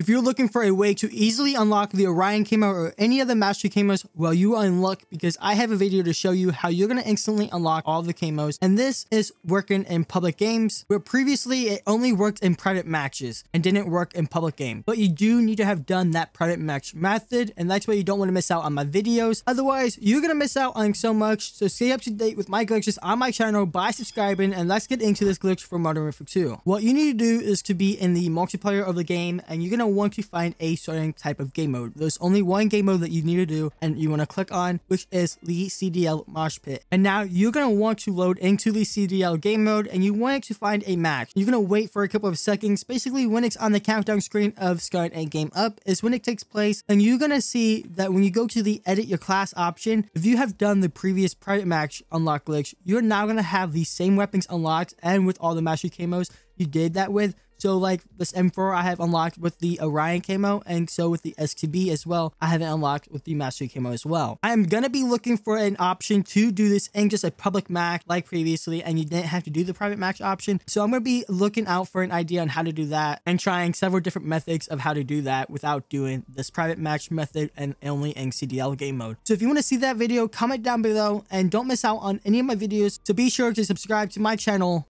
If you're looking for a way to easily unlock the Orion camo or any other mastery camos, well, you are in luck because I have a video to show you how you're going to instantly unlock all the camos. And this is working in public games where previously it only worked in private matches and didn't work in public game. But you do need to have done that private match method. And that's why you don't want to miss out on my videos. Otherwise, you're going to miss out on so much. So stay up to date with my glitches on my channel by subscribing and let's get into this glitch for Modern Warfare 2. What you need to do is to be in the multiplayer of the game and you're going to want to find a certain type of game mode. There's only one game mode that you need to do and you want to click on which is the CDL Mosh Pit. And now you're going to want to load into the CDL game mode and you want to find a match. You're going to wait for a couple of seconds. Basically when it's on the countdown screen of starting a game up is when it takes place and you're going to see that when you go to the edit your class option, if you have done the previous private match unlock glitch, you're now going to have the same weapons unlocked and with all the mastery camos you did that with. So like this M4 I have unlocked with the Orion camo and so with the STB as well, I have it unlocked with the Mastery camo as well. I am going to be looking for an option to do this in just a public match like previously and you didn't have to do the private match option. So I'm to be looking out for an idea on how to do that and trying several different methods of how to do that without doing this private match method and only in CDL game mode. So if you want to see that video, comment down below and don't miss out on any of my videos. So be sure to subscribe to my channel